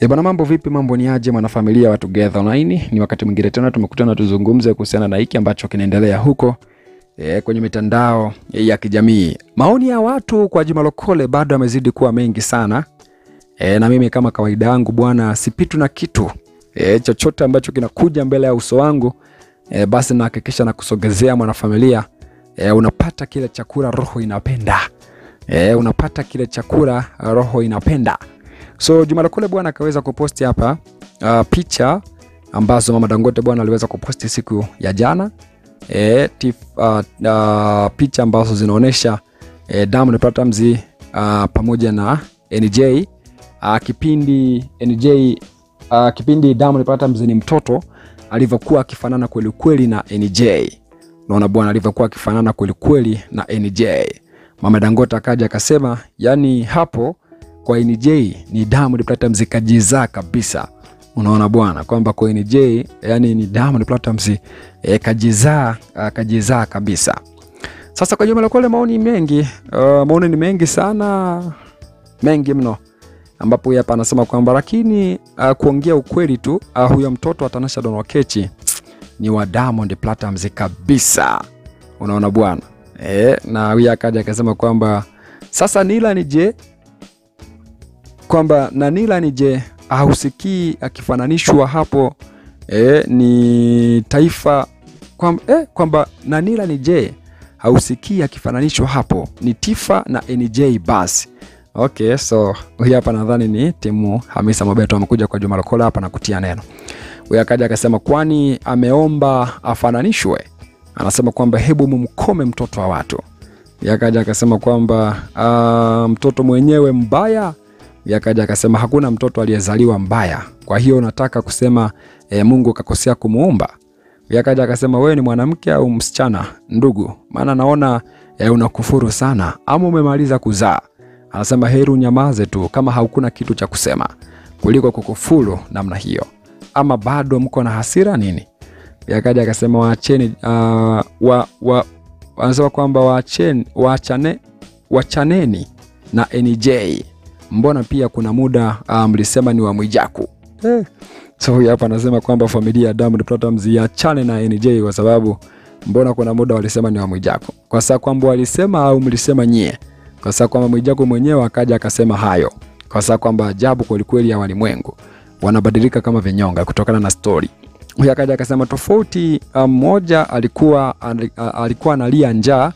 E bana, mambo vipi? Mambo ni aje, mwanafamilia wa Together Online? Ni wakati mwingine tena tumekutana tuzungumze kuhusiana na hiki ambacho kinaendelea huko e, kwenye mitandao e, ya kijamii. Maoni ya watu kwa Juma Lokole bado yamezidi kuwa mengi sana e, na mimi kama kawaida yangu bwana, sipitu na kitu e, chochote ambacho kinakuja mbele ya uso wangu e, basi nahakikisha nakusogezea mwanafamilia e, unapata kile chakula roho inapenda e, unapata kile chakula roho inapenda. So Juma Lokole bwana akaweza kuposti hapa uh, picha ambazo Mama Dangote bwana aliweza kuposti siku ya jana e, tif, uh, uh, picha ambazo zinaonyesha e, Diamond Platnumz uh, pamoja na NJ uh, kipindi NJ uh, kipindi Diamond Platnumz ni mtoto alivyokuwa akifanana kweli kweli na NJ. Unaona bwana, alivyokuwa akifanana kweli kweli na NJ. Mama Dangote akaja akasema, yani hapo kwa NJ ni Diamond Platnumz kajizaa kabisa. Unaona bwana kwamba kwa NJ yani ni Diamond Platnumz e, kajizaa kajizaa kabisa. Sasa kwa jumla kule maoni mengi uh, maoni ni mengi sana, mengi mno, ambapo hapa anasema kwamba lakini uh, kuongea ukweli tu uh, huyo mtoto wa Tanasha Don Wakechi ni wa Diamond Platnumz kabisa. Unaona bwana e, na huyu akaja akasema kwamba sasa Nila ni je kwamba Nanila ni je ahusikii akifananishwa hapo e, ni taifa kwamba e, kwamba Nanila ni je hausikii akifananishwa hapo ni Tifa na NJ basi. Okay, so huyu hapa nadhani ni timu Hamisa Mobeto amekuja kwa Juma Lokola hapa na kutia neno. Huyu akaja akasema kwani ameomba afananishwe, anasema kwamba hebu mumkome mtoto wa watu. Yakaja akasema kwamba uh, mtoto mwenyewe mbaya yakaja akasema hakuna mtoto aliyezaliwa mbaya, kwa hiyo unataka kusema e, Mungu kakosea kumuumba? Yakaja akasema wewe ni mwanamke au msichana ndugu? Maana naona e, unakufuru sana, ama umemaliza kuzaa? Anasema heri unyamaze tu kama hakuna kitu cha kusema kuliko kukufuru namna hiyo, ama bado mko na hasira nini? Yakaja akasema waacheni, uh, wa, wa, anasema kwamba waacheni, waachane, wachaneni na NJ mbona pia kuna muda mlisema um, ni wa Mwijaku? Eh. So huyu hapa anasema kwamba familia ya Diamond Platnumz iachane na NJ kwa sababu mbona kuna muda walisema ni wa Mwijaku, kwa sababu kwamba walisema au mlisema nyie, kwa sababu kwamba Mwijaku mwenyewe akaja akasema hayo, kwa sababu kwamba ajabu kwelikweli ya walimwengu. Wanabadilika kama vinyonga kutokana na story. Huyu akaja akasema tofauti, mmoja um, alikuwa alikuwa analia njaa,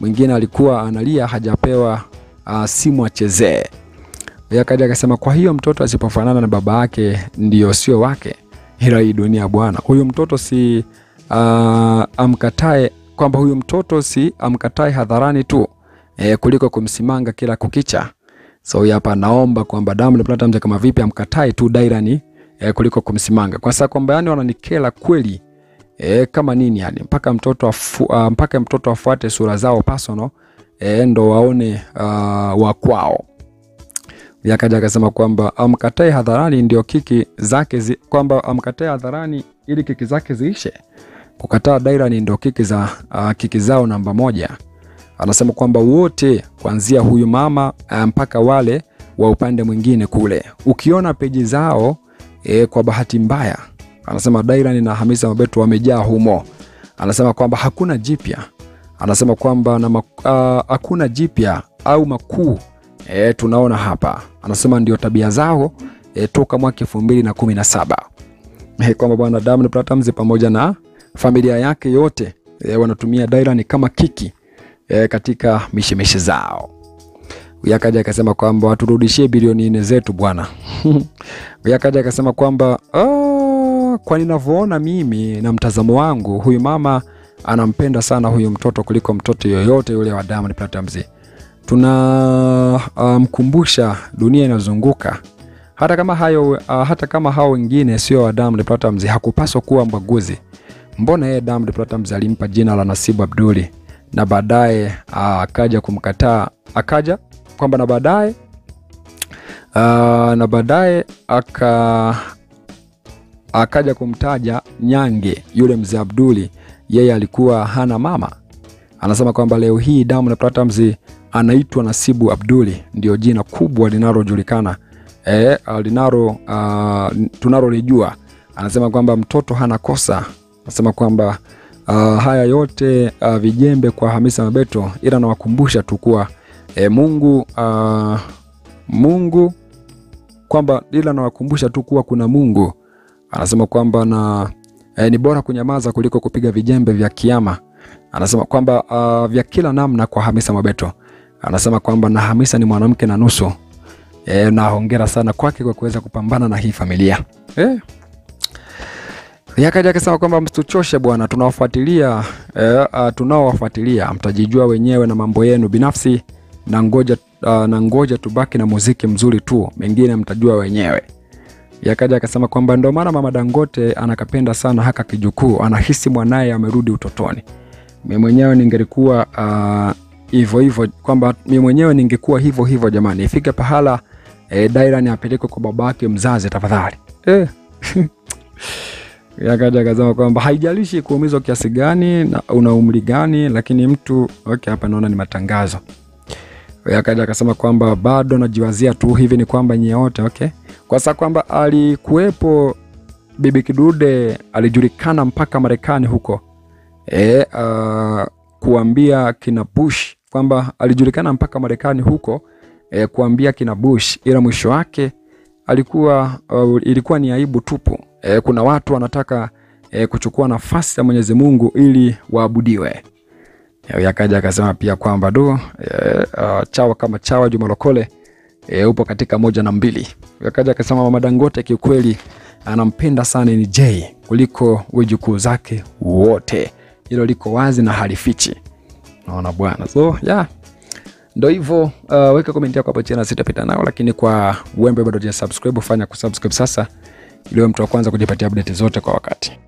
mwingine alikuwa analia hajapewa uh, simu achezee akaja akasema kwa hiyo mtoto asipofanana na baba yake ndio sio wake, ila hii dunia bwana, huyu mtoto si uh, amkatae kwamba huyu mtoto si amkatae hadharani tu e, kuliko kumsimanga kila kukicha. So huyu hapa naomba kwamba Diamond Platnumz kama vipi amkatae tu Dairani e, kuliko kumsimanga, kwa sababu kwamba yani wananikela kweli e, kama nini yani mpaka mtoto afu, uh, mpaka mtoto afuate sura zao personal e, ndo waone uh, wa kwao yakaja akasema kwamba amkatae hadharani ndio kiki zake zi, kwamba amkatae hadharani ili kiki zake ziishe. Kukataa daira ni ndio kiki za uh, kiki zao namba moja. Anasema kwamba wote kuanzia huyu mama mpaka um, wale wa upande mwingine kule, ukiona peji zao e, kwa bahati mbaya, anasema Dairani na Hamisa Mobeto wamejaa humo. Anasema kwamba hakuna jipya, anasema kwamba na uh, hakuna jipya au makuu E, tunaona hapa anasema ndio tabia zao e, toka mwaka elfu mbili na kumi na saba e, kwamba bwana Diamond Platnumz pamoja na familia yake yote e, wanatumia Dairani kama kiki e, katika mishemishe zao. Yakaja akasema kwamba waturudishie bilioni nne zetu bwana. Yakaja akasema kwamba kwa ninavyoona mimi na mtazamo wangu, huyu mama anampenda sana huyu mtoto kuliko mtoto yoyote yule wa Diamond Platnumz tunamkumbusha um, dunia inazunguka. Hata kama hayo uh, hata kama hao wengine sio wa Diamond Platnumz, hakupaswa kuwa mbaguzi. Mbona yeye Diamond Platnumz alimpa jina la Nasibu Abduli na baadaye uh, akaja kumkataa, akaja kwamba na baadaye uh, na baadaye aka akaja kumtaja Nyange, yule mzee Abduli, yeye alikuwa hana mama. Anasema kwamba leo hii Diamond Platnumz anaitwa Nasibu Abduli, ndio jina kubwa linalojulikana eh, linalo uh, tunalolijua. Anasema kwamba mtoto hana kosa. Anasema kwamba uh, haya yote uh, vijembe kwa Hamisa mabeto ila nawakumbusha tu kuwa eh, Mungu uh, Mungu kwamba ila nawakumbusha tu kuwa kuna Mungu. Anasema kwamba na eh, ni bora kunyamaza kuliko kupiga vijembe vya kiama. Anasema kwamba uh, vya kila namna kwa Hamisa Mobeto. Anasema kwamba na Hamisa ni mwanamke na nusu. E, na hongera sana kwake kwa kuweza kupambana na hii familia e. Yakaja akasema kwamba msituchoshe bwana, tunawafuatilia e, tunaowafuatilia mtajijua wenyewe na mambo yenu binafsi, na ngoja uh, na ngoja tubaki na muziki mzuri tu, mengine mtajua wenyewe. Yakaja akasema kwamba ndio maana mama Dangote anakapenda sana haka kijukuu, anahisi mwanaye amerudi utotoni. Mimi mwenyewe ningelikuwa hivyo hivyo kwamba mimi mwenyewe ningekuwa hivyo hivyo. Jamani, ifike pahala e, Dailan apelekwe kwa babake mzazi tafadhali e. Yakaja akasema kwamba haijalishi kuumizwa kiasi gani na una umri gani, lakini mtu okay, hapa naona ni matangazo. Yakaja akasema kwamba bado najiwazia tu hivi ni kwamba nyie wote okay, kwa sababu kwamba alikuwepo Bibi Kidude alijulikana mpaka Marekani huko e, uh, kuambia kina Bush kwamba alijulikana mpaka Marekani huko e, kuambia kina Bush, ila mwisho wake alikuwa uh, ilikuwa ni aibu tupu. E, kuna watu wanataka e, kuchukua nafasi ya Mwenyezi Mungu ili waabudiwe. Yakaja akasema pia kwamba do e, uh, chawa kama chawa Juma Lokole e, upo katika moja na mbili. Yakaja akasema Mama Dangote kiukweli anampenda sana ni Jay kuliko wajukuu zake wote, hilo liko wazi na halifichi. Naona bwana, so yeah ndo hivyo. Uh, weka komenti yako hapo chini, sitapita nao, lakini kwa wembe bado hujasubscribe, fanya kusubscribe sasa, ili mtu wa kwanza kujipatia update zote kwa wakati.